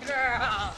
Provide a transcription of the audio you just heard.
girl.